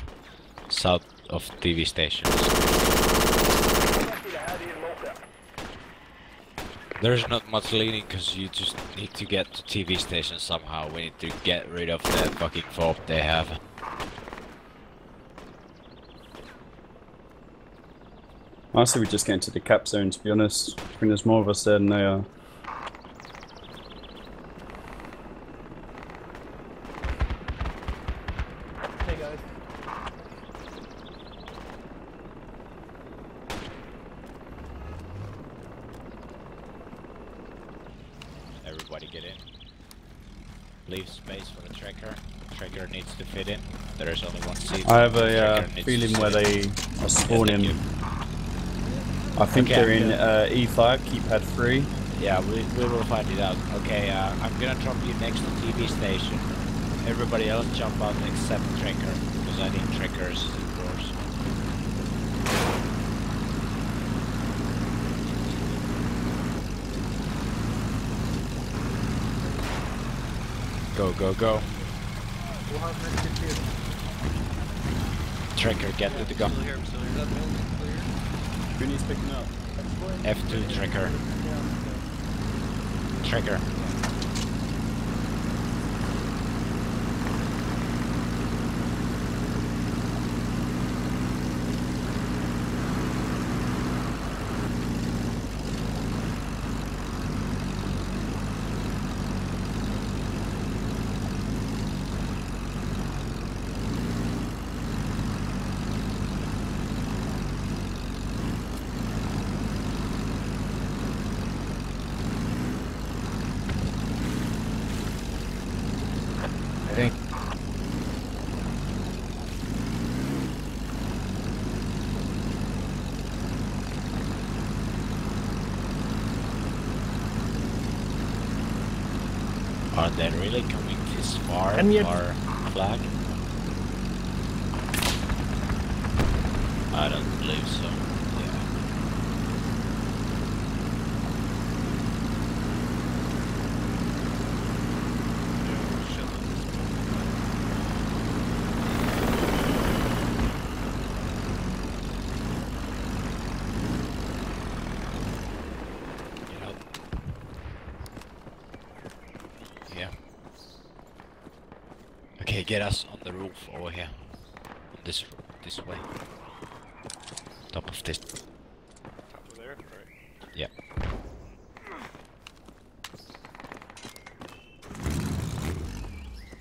south of TV stations. There's not much leading because you just need to get to TV station somehow. We need to get rid of that fucking fob they have. I say we just get into the cap zone, to be honest. I think there's more of us there than they are. Hey guys. Everybody get in. Leave space for the Trekker. Trekker needs to fit in. There is only one seat. I have a uh, Trekker needs to feeling where in. they are spawning. you. I think Okay, they're in uh, E5, keypad 3. Yeah, we, we will find it out. Okay, uh, I'm gonna drop you next to TV station. Everybody else jump out except Trekker, because I need Trekkers indoors. Go, go, go. We'll have next. Trekker, get to the gun. Goonies picking up. F2 Trekker. Trekker. Thank Are they really coming this far And yet- for flag? I don't believe so. Yeah. Get up. Yeah. Okay, get us on the roof over here. This this way. Top of this. Top of there? Alright. Yeah.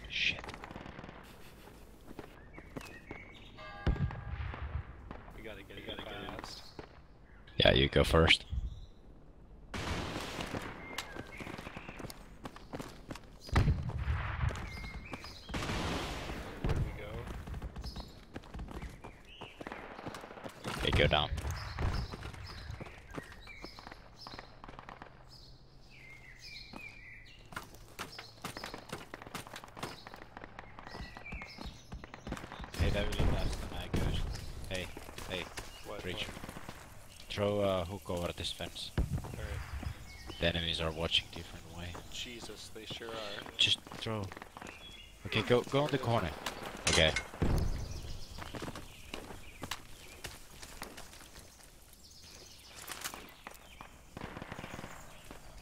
Shit. We gotta get it fast. Yeah, you go first. Where do we go? Okay, go down. Hey, that really fast than I goes. Hey, hey, What, Reach. Throw a hook over this fence. Enemies are watching different way. Jesus, they sure are. Just throw. Okay, go go on the corner. Okay.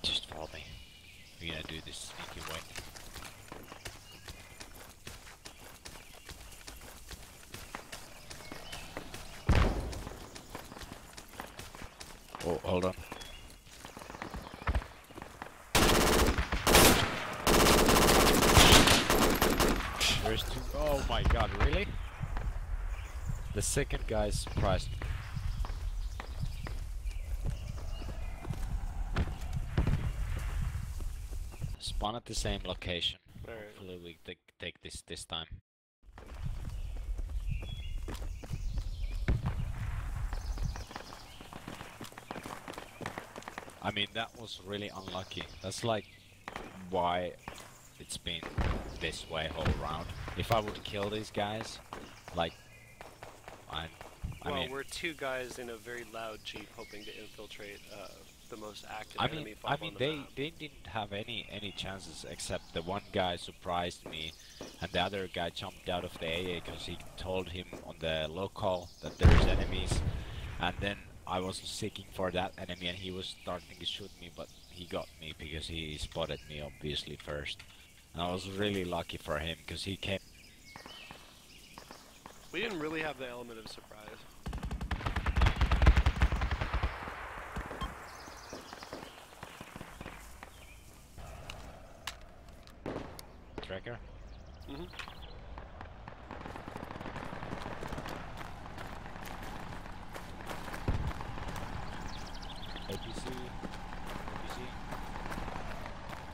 Just follow me. We're gonna do this sneaky way. Oh, hold on. There's two. Oh my god, really? The second guy surprised me. Spawn at the same location. Alright. Hopefully we take take this this time. I mean that was really unlucky. That's like why it's been this way whole round. If I would kill these guys, like I I well, mean we're two guys in a very loud jeep hoping to infiltrate uh, the most active I enemy mean, I mean, the they map. they didn't have any any chances except the one guy surprised me, and the other guy jumped out of the AA because he told him on the local that there's enemies, and then I was seeking for that enemy and he was starting to shoot me, but he got me because he spotted me obviously first, and I was really lucky for him because he came. We didn't really have the element of surprise. Trekker. Mm-hmm. APC. APC.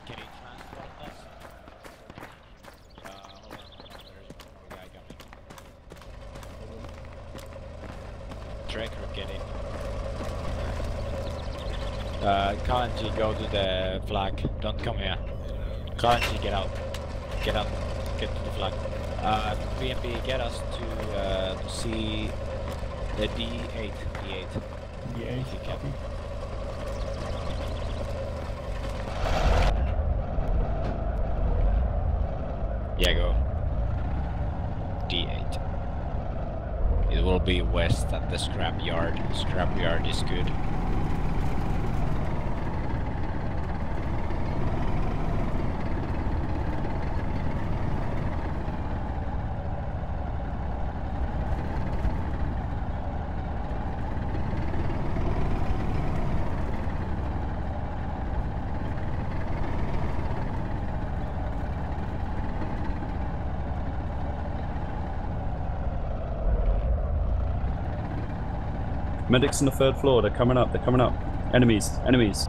Can you transport us? Uh, hold on. There's a guy coming. Trekker, get in. Go to the flag. Don't come here. Kalanji, get out. Get out. Get to the flag. Uh, BNB, get us to, uh, to see the D8. D8. D8, If you can. Yeah, go. D8. It will be west at the scrapyard. Scrapyard is good. Medics on the third floor, they're coming up, they're coming up. Enemies, enemies.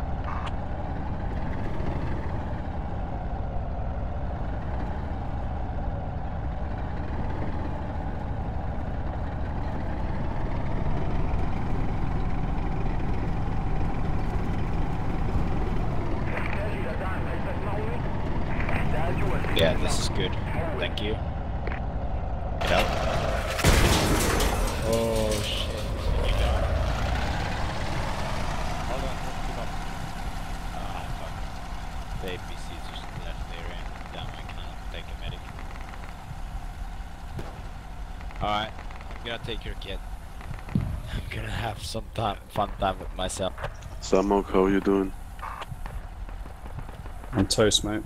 fun time with myself. Samok, how are you doing? I'm toast, mate.